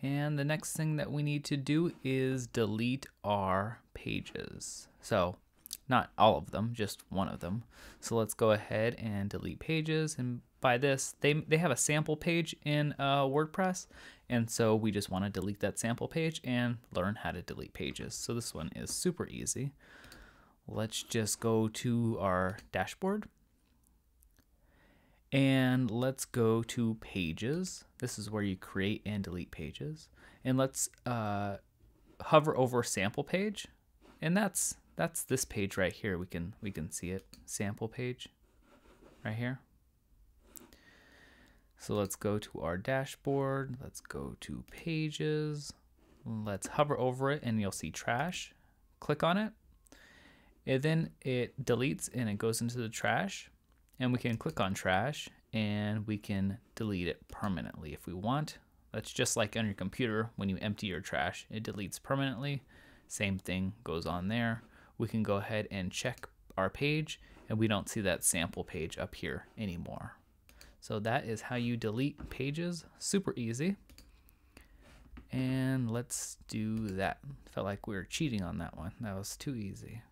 And the next thing that we need to do is delete our pages. So not all of them, just one of them. So let's go ahead and delete pages. And by this, they, they have a sample page in uh, WordPress. And so we just want to delete that sample page and learn how to delete pages. So this one is super easy. Let's just go to our dashboard and let's go to pages. This is where you create and delete pages. And let's uh, hover over sample page. And that's that's this page right here. We can we can see it. Sample page right here. So let's go to our dashboard. Let's go to pages. Let's hover over it and you'll see trash. Click on it. And then it deletes and it goes into the trash and we can click on trash and we can delete it permanently if we want. That's just like on your computer when you empty your trash, it deletes permanently. Same thing goes on there. We can go ahead and check our page and we don't see that sample page up here anymore. So that is how you delete pages, super easy. And let's do that. Felt like we were cheating on that one. That was too easy.